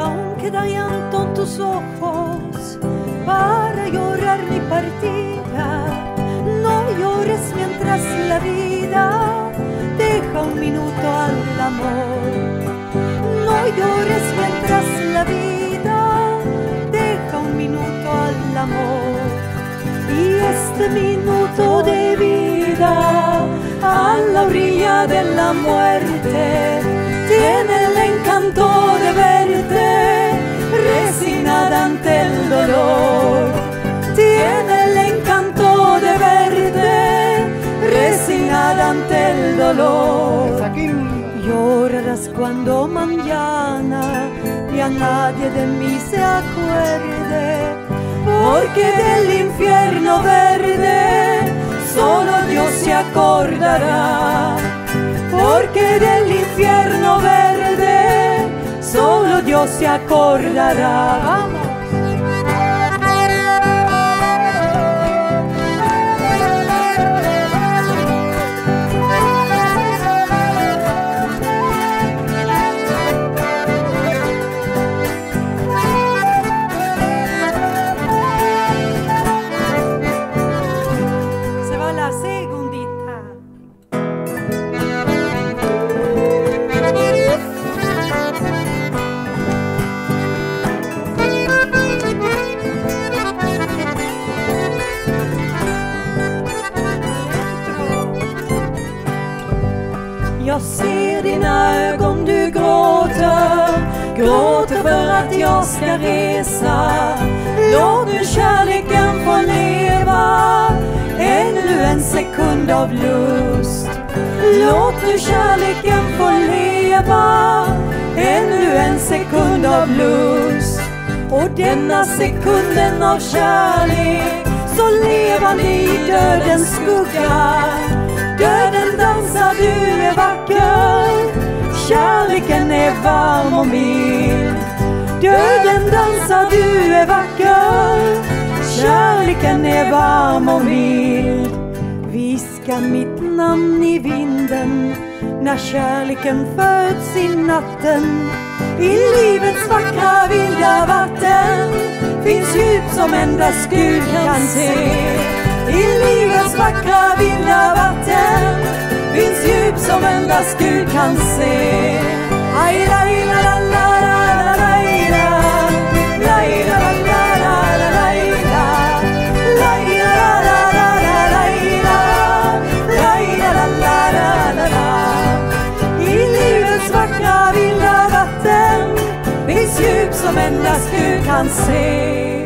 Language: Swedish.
aún queda llanto tus ojos para llorar mi partida. No llores mientras la vida deja un minuto al amor. No llores mientras la vida deja un minuto al amor. Y este minuto de vida a la orilla de la muerte tiene el encanto Cuando mañana ya nadie de mí se acuerde, porque del infierno verde solo Dios se acordará. Porque del infierno verde solo Dios se acordará. Jag ser dina ögon, du gråter. Gråter för att jag ska resa. Låt nu kärleken få leva. Ännu en sekund av lust. Låt nu kärleken få leva. Ännu en sekund av lust. Och denna sekunden av kärlek. Så levande i dödens skugga. Är varm och mild. Döden dansar, du är vacker. Kärleken är varm och mild. Viska mitt namn i vinden När kärleken föds i natten. I livets vackra vilda vatten Finns djup som endast Gud kan se. I livets vackra vilda vatten finns djup som endast Gud kan se. unseen.